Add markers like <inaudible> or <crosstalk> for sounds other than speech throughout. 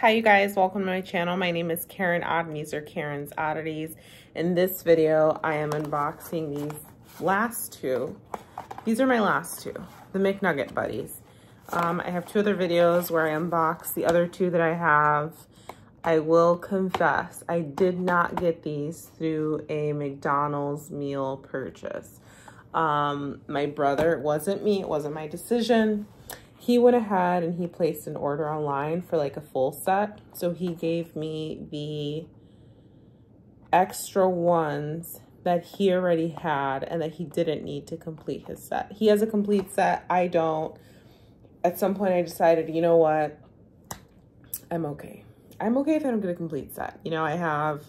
Hi you guys, welcome to my channel. My name is Karen Oddities or Karen's Oddities. In this video, I am unboxing these last two. These are my last two, the McNugget Buddies. Um, I have two other videos where I unbox the other two that I have. I will confess, I did not get these through a McDonald's meal purchase. Um, my brother, it wasn't me, it wasn't my decision he went ahead and he placed an order online for like a full set. So he gave me the extra ones that he already had and that he didn't need to complete his set. He has a complete set. I don't. At some point I decided, you know what? I'm okay. I'm okay if I don't get a complete set. You know, I have,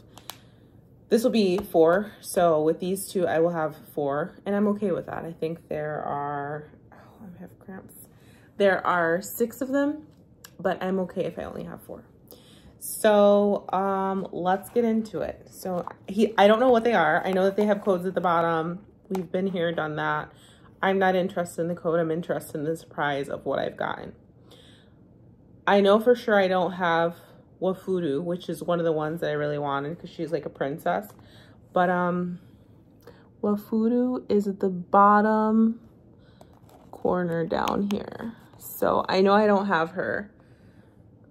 this will be four. So with these two, I will have four and I'm okay with that. I think there are, oh, I have cramps. There are six of them, but I'm okay if I only have four. So um, let's get into it. So he, I don't know what they are. I know that they have codes at the bottom. We've been here, done that. I'm not interested in the code. I'm interested in the surprise of what I've gotten. I know for sure I don't have Wafuru, which is one of the ones that I really wanted because she's like a princess. But um, Wafuru is at the bottom corner down here. So I know I don't have her.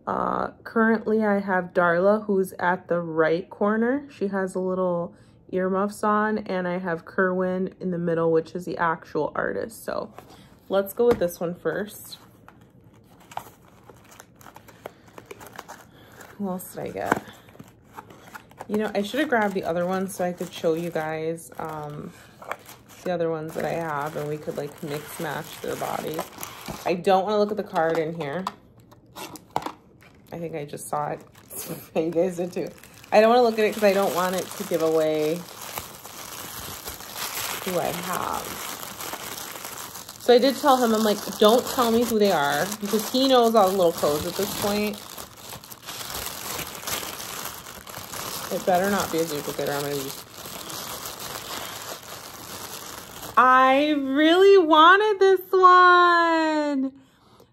Uh, currently, I have Darla, who's at the right corner. She has a little earmuffs on, and I have Kerwin in the middle, which is the actual artist. So let's go with this one first. Who else did I get? You know, I should have grabbed the other one so I could show you guys um, the other ones that I have, and we could like mix match their bodies. I don't want to look at the card in here. I think I just saw it. <laughs> you guys did too. I don't want to look at it because I don't want it to give away who I have. So I did tell him, I'm like, don't tell me who they are because he knows all the little codes at this point. It better not be a duplicate or I'm going to be I really wanted this one.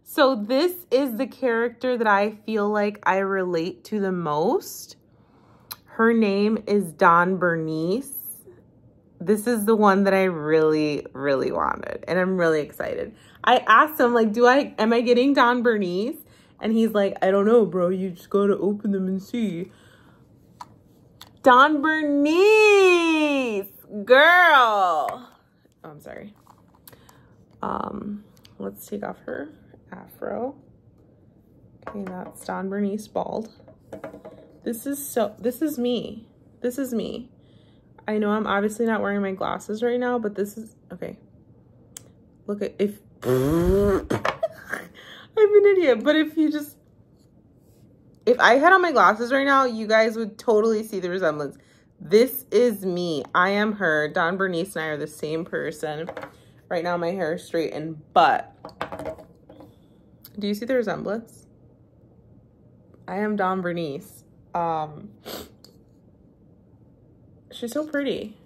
So this is the character that I feel like I relate to the most. Her name is Don Bernice. This is the one that I really, really wanted. And I'm really excited. I asked him, like, do I, am I getting Don Bernice? And he's like, I don't know, bro. You just got to open them and see. Don Bernice, girl. Sorry. Um, let's take off her afro. Okay, that's Don Bernice bald. This is so, this is me. This is me. I know I'm obviously not wearing my glasses right now, but this is, okay. Look at, if, <laughs> I'm an idiot, but if you just, if I had on my glasses right now, you guys would totally see the resemblance. This is me. I am her. Don Bernice and I are the same person. Right now my hair is straightened, but do you see the resemblance? I am Don Bernice. Um, she's so pretty.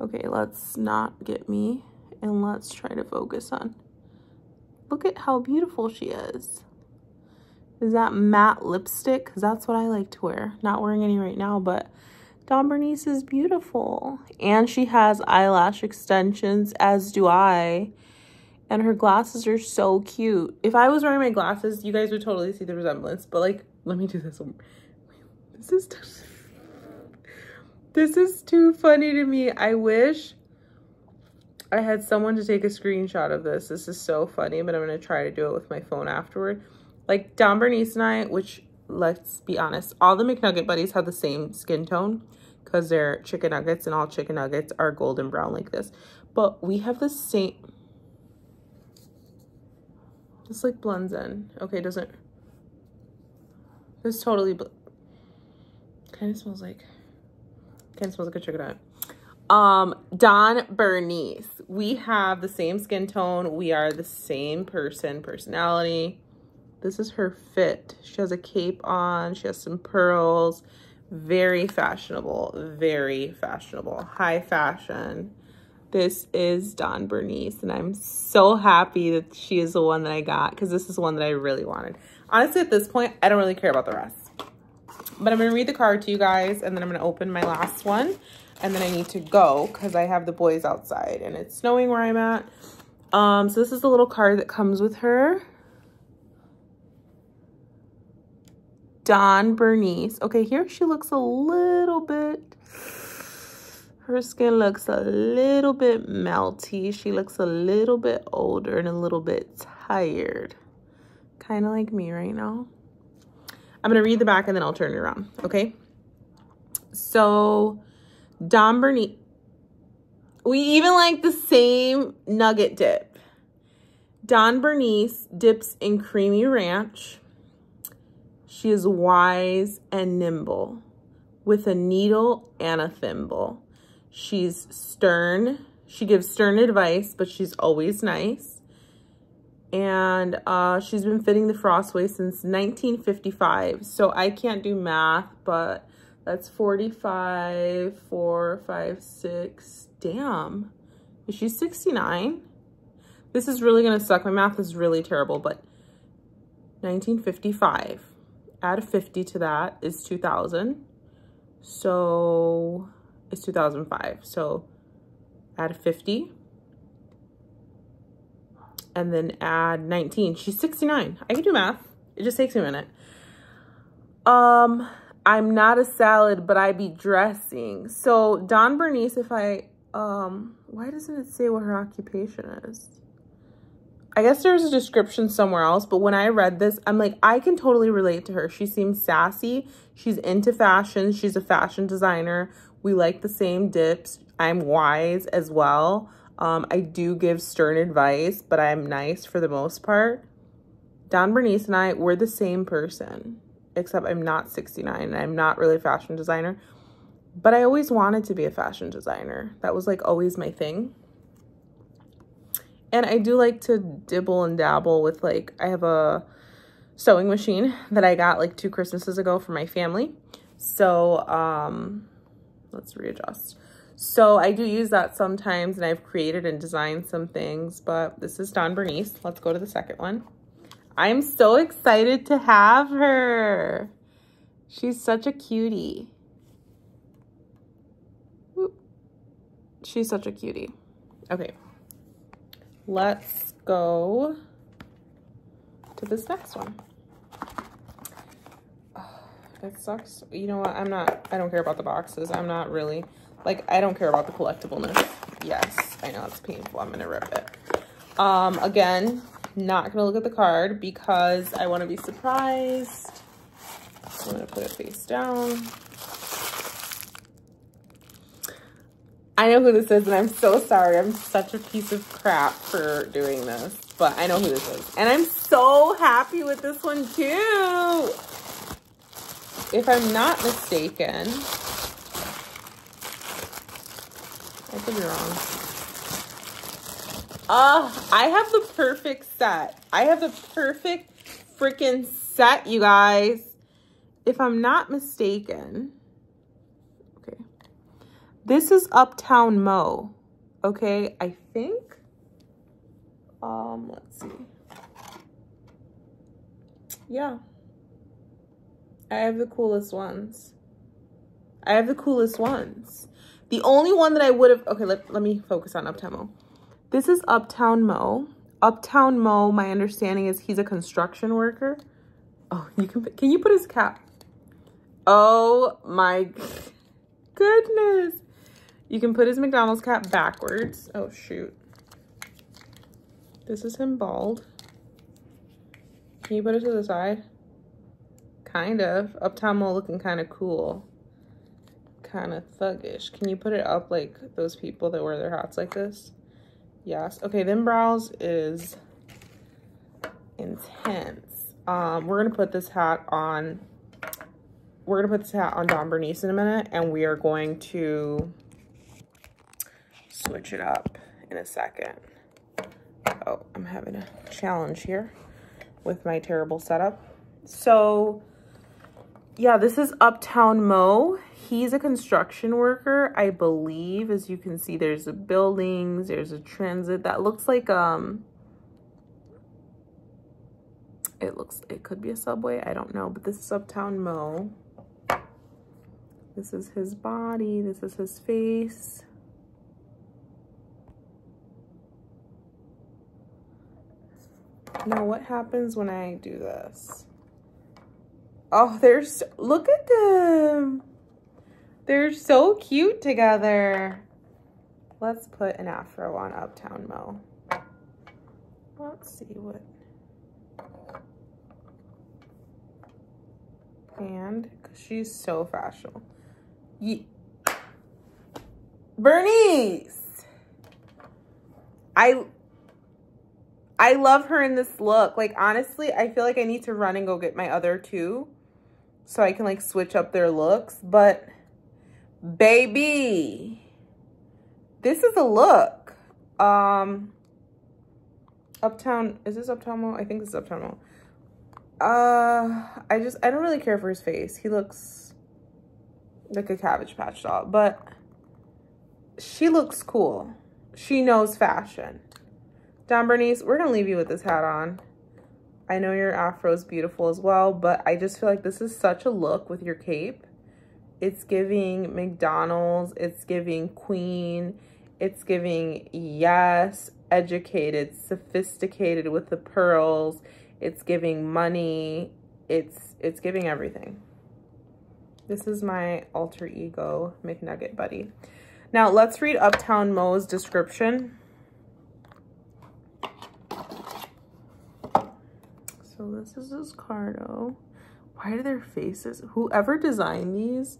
Okay, let's not get me and let's try to focus on. Look at how beautiful she is is that matte lipstick because that's what I like to wear. Not wearing any right now, but Don Bernice is beautiful. And she has eyelash extensions, as do I. And her glasses are so cute. If I was wearing my glasses, you guys would totally see the resemblance. But like, let me do this one. This is, <laughs> this is too funny to me. I wish I had someone to take a screenshot of this. This is so funny, but I'm going to try to do it with my phone afterward. Like Don Bernice and I, which let's be honest, all the McNugget buddies have the same skin tone because they're chicken nuggets and all chicken nuggets are golden brown like this. But we have the same, this like blends in. Okay, doesn't, this totally, kind of smells like, kind of smells like a chicken nugget. Um, Don Bernice. We have the same skin tone. We are the same person, personality. This is her fit. She has a cape on. She has some pearls. Very fashionable. Very fashionable. High fashion. This is Don Bernice, and I'm so happy that she is the one that I got because this is one that I really wanted. Honestly, at this point, I don't really care about the rest. But I'm going to read the card to you guys, and then I'm going to open my last one. And then I need to go because I have the boys outside, and it's snowing where I'm at. Um, so this is the little card that comes with her. Don Bernice. Okay, here she looks a little bit her skin looks a little bit melty. She looks a little bit older and a little bit tired. Kind of like me right now. I'm going to read the back and then I'll turn it around, okay? So, Don Bernice. We even like the same nugget dip. Don Bernice dips in creamy ranch. She is wise and nimble with a needle and a thimble. She's stern. She gives stern advice, but she's always nice. And uh, she's been fitting the Frostway since 1955. So I can't do math, but that's 45, 4, 5, 6. Damn. Is she 69? This is really going to suck. My math is really terrible, but 1955. Add a 50 to that is 2000. So it's 2005. So add 50 and then add 19. She's 69. I can do math. It just takes me a minute. Um, I'm not a salad, but I be dressing. So Don Bernice, if I, um, why doesn't it say what her occupation is? I guess there's a description somewhere else, but when I read this, I'm like, I can totally relate to her. She seems sassy. She's into fashion. She's a fashion designer. We like the same dips. I'm wise as well. Um, I do give stern advice, but I'm nice for the most part. Don Bernice and I, we're the same person, except I'm not 69 and I'm not really a fashion designer. But I always wanted to be a fashion designer. That was like always my thing. And I do like to dibble and dabble with like, I have a sewing machine that I got like two Christmases ago for my family. So, um, let's readjust. So I do use that sometimes and I've created and designed some things, but this is Don Bernice. Let's go to the second one. I'm so excited to have her. She's such a cutie. She's such a cutie. Okay, let's go to this next one. <sighs> It sucks. You know what? I'm not, I don't care about the boxes. I'm not really, like, I don't care about the collectibleness. Yes, I know it's painful. I'm going to rip it. Um, again, not going to look at the card because I want to be surprised. I'm going to put it face down. I know who this is, and I'm so sorry. I'm such a piece of crap for doing this, but I know who this is. And I'm so happy with this one, too if I'm not mistaken, I could be wrong. Oh, I have the perfect set. I have the perfect freaking set, you guys. If I'm not mistaken. This is Uptown Mo, okay? I think, um, let's see. Yeah. I have the coolest ones. I have the coolest ones. The only one that I would have, okay, let, let me focus on Uptown Mo. This is Uptown Mo. Uptown Mo, my understanding is he's a construction worker. Oh, you can, can you put his cap? Oh my <laughs> goodness. You can put his McDonald's cap backwards. Oh, shoot. This is him bald. Can you put it to the side? Kind of. Uptown Mo looking kind of cool. Kind of thuggish. Can you put it up like those people that wear their hats like this? Yes. Okay, then brows is intense. Um, we're going to put this hat on. We're going to put this hat on Don Bernice in a minute. And we are going to switch it up in a second. Oh, I'm having a challenge here with my terrible setup. So yeah, this is Uptown Mo. He's a construction worker, I believe. As you can see, there's a buildings, there's a transit that looks like um it looks it could be a subway, I don't know, but this is Uptown Mo. This is his body, this is his face. Now what happens when I do this? Oh, there's, look at them. They're so cute together. Let's put an afro on Uptown Mo. Let's see what. And she's so fashionable. Ye Bernice! I I love her in this look. Like, honestly, I feel like I need to run and go get my other two so I can, like, switch up their looks. But, baby, this is a look. Um, Uptown, is this Uptown? I think this is Uptown. Uh, I just, I don't really care for his face. He looks like a Cabbage Patch doll, but she looks cool. She knows fashion. Don Bernice, we're going to leave you with this hat on. I know your afro is beautiful as well, but I just feel like this is such a look with your cape. It's giving McDonald's, it's giving queen, it's giving yes, educated, sophisticated with the pearls, it's giving money, it's it's giving everything. This is my alter ego McNugget buddy. Now let's read Uptown Mo's description. So this is his cardo. Why are their faces? Whoever designed these,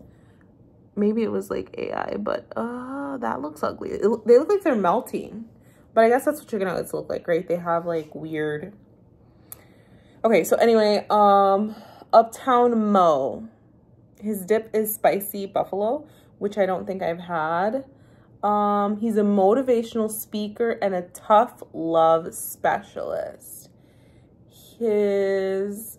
maybe it was like AI, but uh, that looks ugly. It, they look like they're melting. But I guess that's what chicken nuggets look like, right? They have like weird. Okay, so anyway, um, Uptown Mo. His dip is spicy buffalo, which I don't think I've had. Um, he's a motivational speaker and a tough love specialist his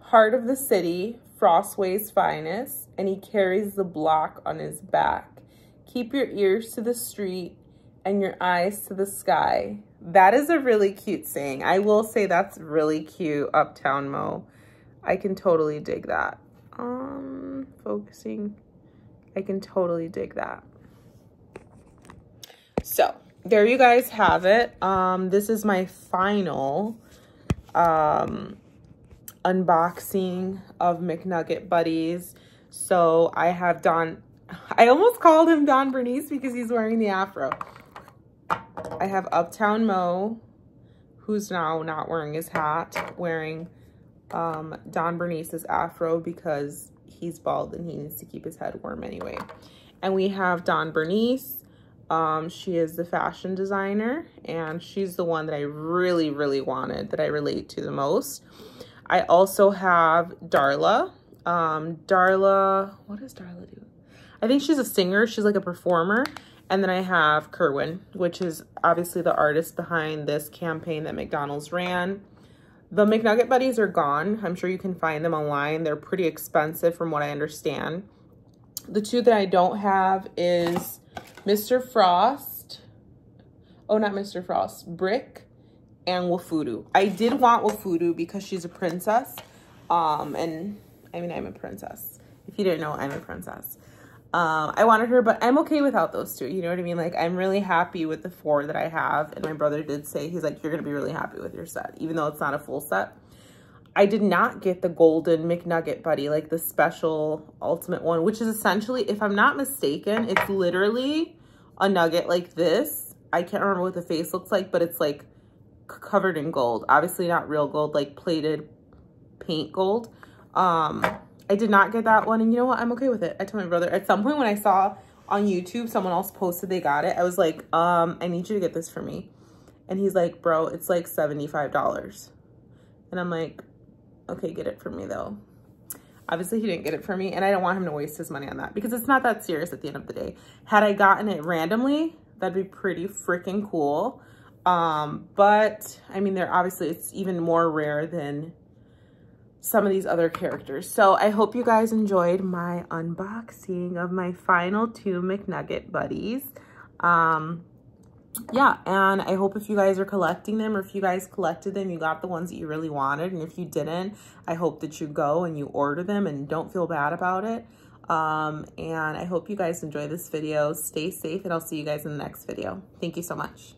Heart of the City, Frostway's finest, and he carries the block on his back. Keep your ears to the street and your eyes to the sky. That is a really cute saying. I will say that's really cute, Uptown Mo. I can totally dig that. Um, focusing. I can totally dig that. So, there you guys have it. Um, this is my final um, unboxing of McNugget Buddies. So I have Don, I almost called him Don Bernice because he's wearing the afro. I have Uptown Mo, who's now not wearing his hat, wearing um, Don Bernice's afro because he's bald and he needs to keep his head warm anyway. And we have Don Bernice, um, she is the fashion designer and she's the one that I really, really wanted, that I relate to the most. I also have Darla. Um, Darla, what does Darla do? I think she's a singer. She's like a performer. And then I have Kerwin, which is obviously the artist behind this campaign that McDonald's ran. The McNugget Buddies are gone. I'm sure you can find them online. They're pretty expensive from what I understand. The two that I don't have is Mr. Frost. Oh, not Mr. Frost. Brick and Wafuru. I did want Wafuru because she's a princess. Um, and I mean, I'm a princess. If you didn't know, I'm a princess. Um, I wanted her, but I'm okay without those two. You know what I mean? Like, I'm really happy with the four that I have. And my brother did say, he's like, you're going to be really happy with your set, even though it's not a full set. I did not get the golden McNugget buddy, like the special ultimate one, which is essentially, if I'm not mistaken, it's literally a nugget like this. I can't remember what the face looks like, but it's like covered in gold. Obviously not real gold, like plated paint gold. Um, I did not get that one. And you know what? I'm okay with it. I told my brother at some point when I saw on YouTube, someone else posted they got it. I was like, um, I need you to get this for me. And he's like, bro, it's like $75. And I'm like, okay, get it for me though. Obviously, he didn't get it for me, and I don't want him to waste his money on that because it's not that serious at the end of the day. Had I gotten it randomly, that'd be pretty freaking cool. Um, but, I mean, they're obviously, it's even more rare than some of these other characters. So I hope you guys enjoyed my unboxing of my final two McNugget buddies. Um, yeah, and I hope if you guys are collecting them or if you guys collected them, you got the ones that you really wanted. And if you didn't, I hope that you go and you order them and don't feel bad about it. Um, and I hope you guys enjoy this video. Stay safe and I'll see you guys in the next video. Thank you so much.